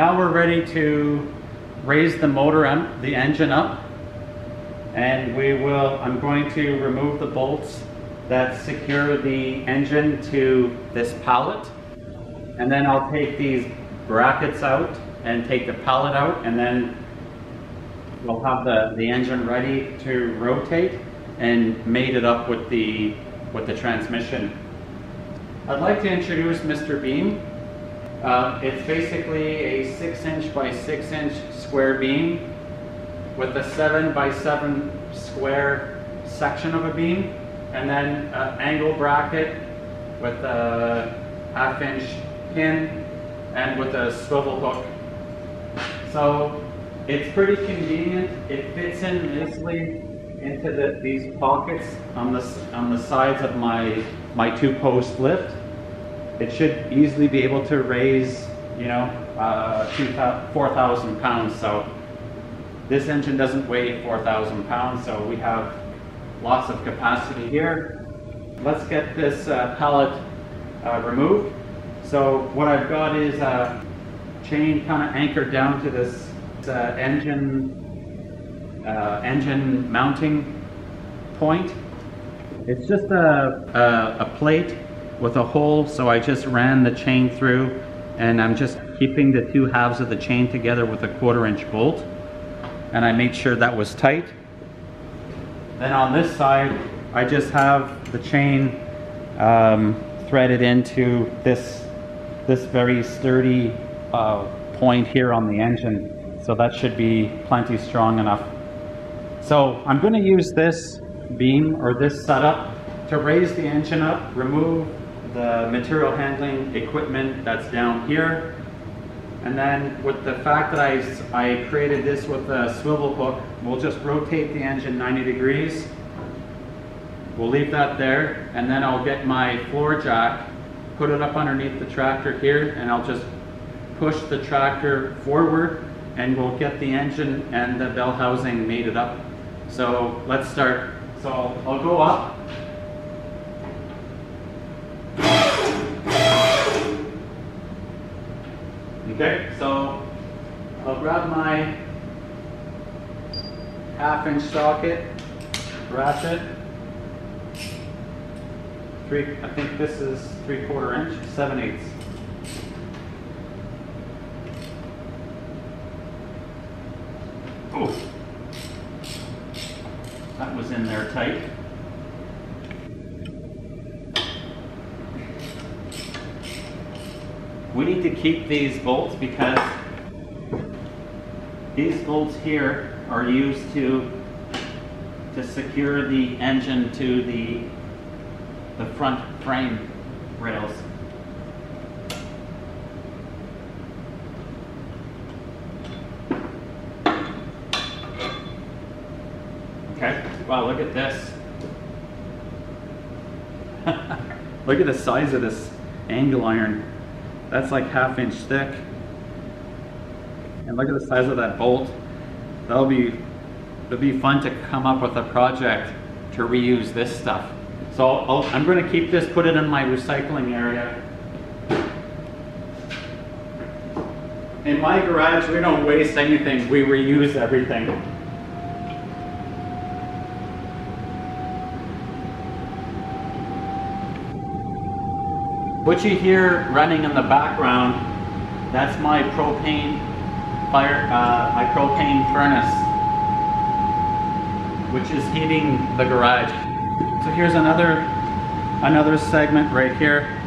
Now we're ready to raise the motor and the engine up. And we will, I'm going to remove the bolts that secure the engine to this pallet. And then I'll take these brackets out and take the pallet out and then we'll have the, the engine ready to rotate and mate it up with the, with the transmission. I'd like to introduce Mr. Beam. Uh, it's basically a six inch by six inch square beam with a seven by seven square section of a beam and then an angle bracket with a half inch pin and with a swivel hook. So it's pretty convenient. It fits in nicely into the, these pockets on the, on the sides of my, my two post lift. It should easily be able to raise, you know, uh, 4,000 pounds. So this engine doesn't weigh 4,000 pounds, so we have lots of capacity here. Let's get this uh, pallet uh, removed. So what I've got is a chain kind of anchored down to this uh, engine uh, engine mounting point. It's just a, a, a plate with a hole, so I just ran the chain through and I'm just keeping the two halves of the chain together with a quarter inch bolt and I made sure that was tight. Then on this side, I just have the chain um, threaded into this, this very sturdy uh, point here on the engine. So that should be plenty strong enough. So I'm going to use this beam or this setup to raise the engine up, remove the material handling equipment that's down here, and then with the fact that I, I created this with a swivel hook, we'll just rotate the engine 90 degrees. We'll leave that there, and then I'll get my floor jack, put it up underneath the tractor here, and I'll just push the tractor forward, and we'll get the engine and the bell housing mated up. So let's start. So I'll, I'll go up, Okay, so I'll grab my half inch socket, ratchet, three, I think this is three quarter inch, seven eighths. Oh, that was in there tight. We need to keep these bolts because these bolts here are used to to secure the engine to the the front frame rails. Okay, wow, look at this. look at the size of this angle iron. That's like half inch thick. And look at the size of that bolt. That'll be, it'll be fun to come up with a project to reuse this stuff. So i am going to keep this, put it in my recycling area. In my garage, we don't waste anything, we reuse everything. What you hear running in the background, that's my propane fire, uh, my propane furnace, which is heating the garage. So here's another, another segment right here.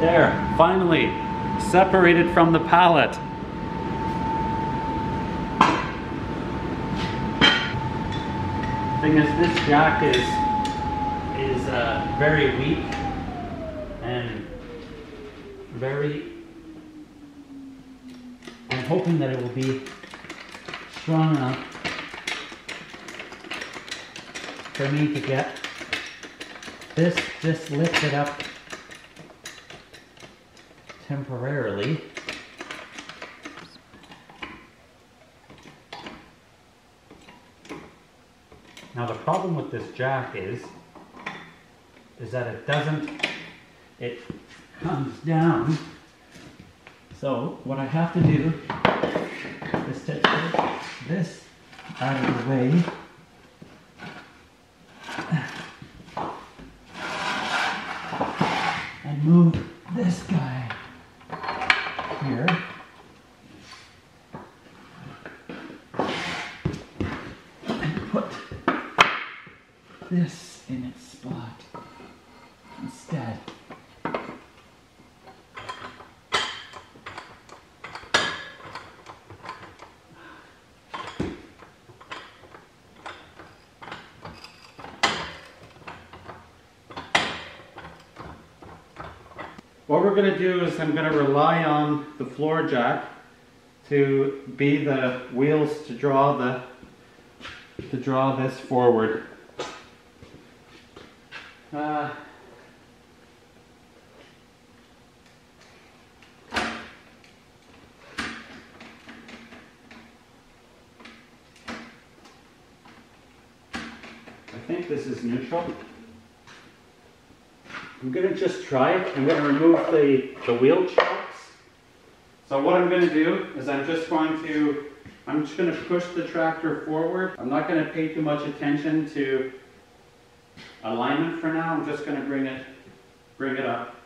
There, finally, separated from the pallet. Thing is, this jack is is uh, very weak, and very, I'm hoping that it will be strong enough for me to get this just lifted up temporarily. Now the problem with this jack is, is that it doesn't, it comes down. So what I have to do is to take this out of the way. And move this guy here. And put this in its spot instead. What we're going to do is I'm going to rely on the floor jack to be the wheels to draw the to draw this forward. Uh, I think this is neutral. I'm gonna just try it. I'm gonna remove the, the wheel chocks. So what I'm gonna do is I'm just going to, I'm just gonna push the tractor forward. I'm not gonna pay too much attention to alignment for now. I'm just gonna bring it, bring it up.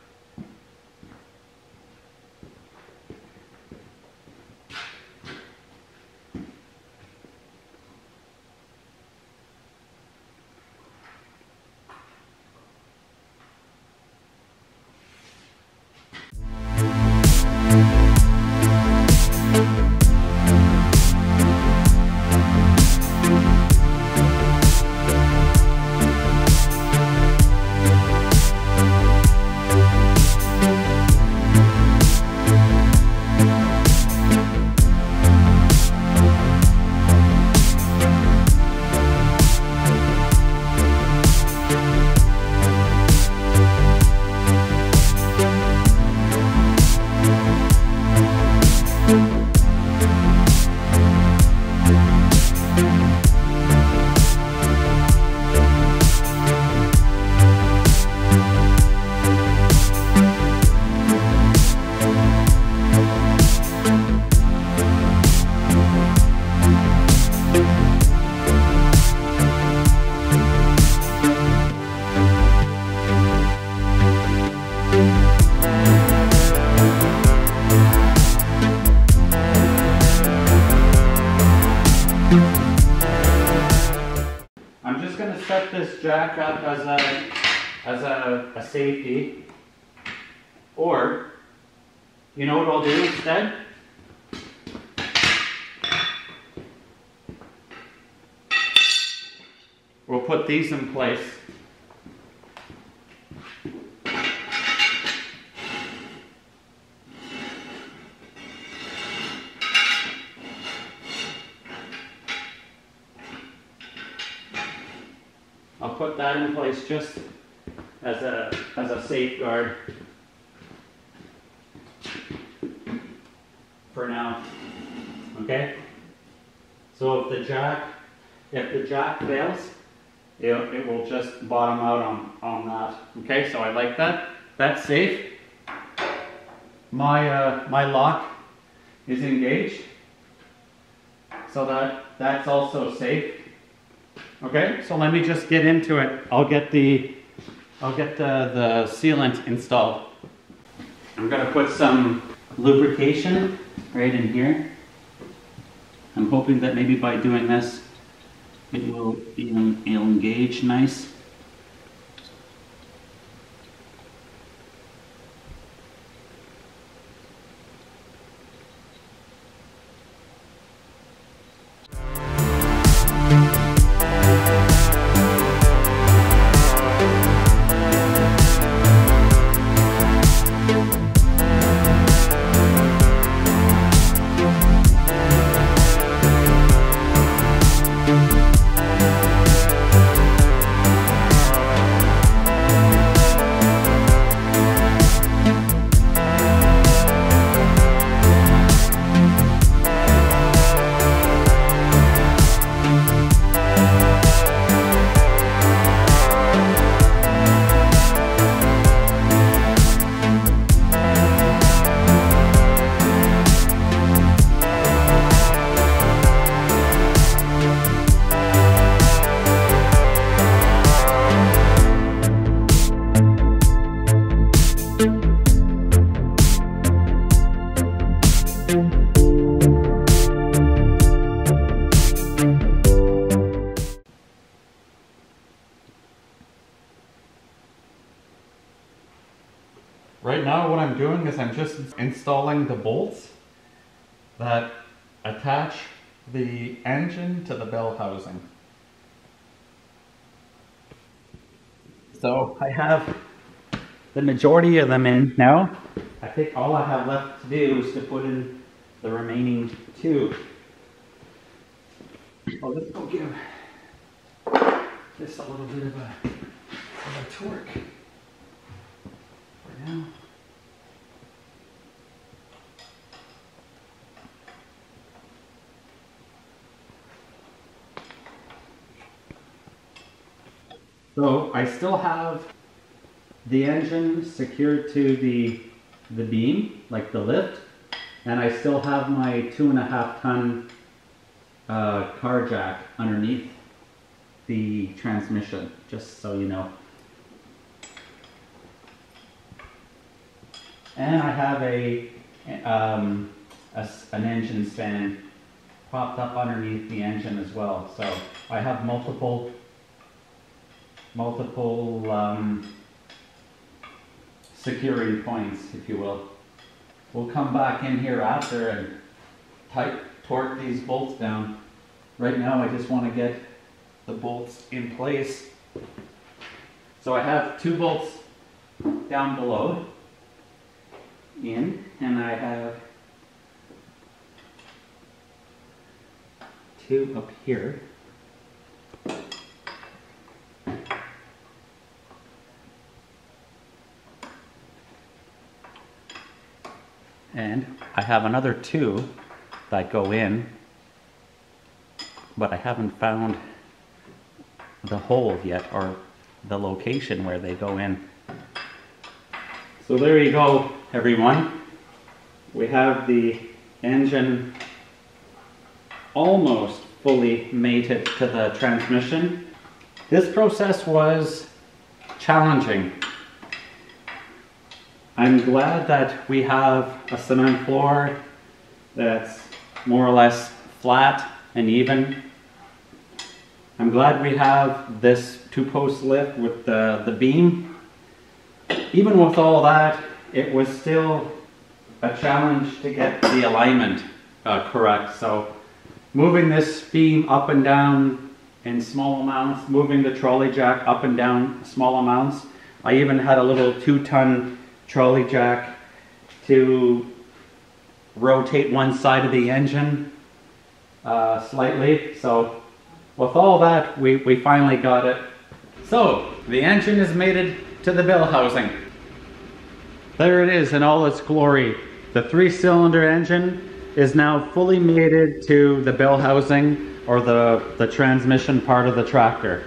Gonna set this jack up as a, as a, a safety. Or, you know what I'll do instead? We'll put these in place. I'll put that in place just as a, as a safeguard for now. Okay? So if the jack, if the jack fails, it, it will just bottom out on, on that. Okay, so I like that. That's safe. My, uh, my lock is engaged. So that, that's also safe. Okay, so let me just get into it. I'll get the, I'll get the, the sealant installed. I'm gonna put some lubrication right in here. I'm hoping that maybe by doing this, it will, it'll it'll um, engage nice. Doing is I'm just installing the bolts that attach the engine to the bell housing. So I have the majority of them in now. I think all I have left to do is to put in the remaining two. Oh, let's go give just a little bit of a, of a torque for now. So I still have the engine secured to the, the beam, like the lift, and I still have my two and a half ton uh, car jack underneath the transmission, just so you know. And I have a, um, a, an engine span propped up underneath the engine as well. So I have multiple multiple um, securing points, if you will. We'll come back in here after and tight torque these bolts down. Right now I just want to get the bolts in place. So I have two bolts down below in and I have two up here. And I have another two that go in, but I haven't found the hole yet or the location where they go in. So there you go, everyone. We have the engine almost fully mated to the transmission. This process was challenging I'm glad that we have a cement floor that's more or less flat and even. I'm glad we have this two-post lift with the, the beam. Even with all that, it was still a challenge to get the alignment uh, correct. So moving this beam up and down in small amounts, moving the trolley jack up and down small amounts. I even had a little two-ton trolley jack to rotate one side of the engine uh, slightly. So with all that, we, we finally got it. So the engine is mated to the bell housing. There it is in all its glory. The three cylinder engine is now fully mated to the bell housing or the, the transmission part of the tractor.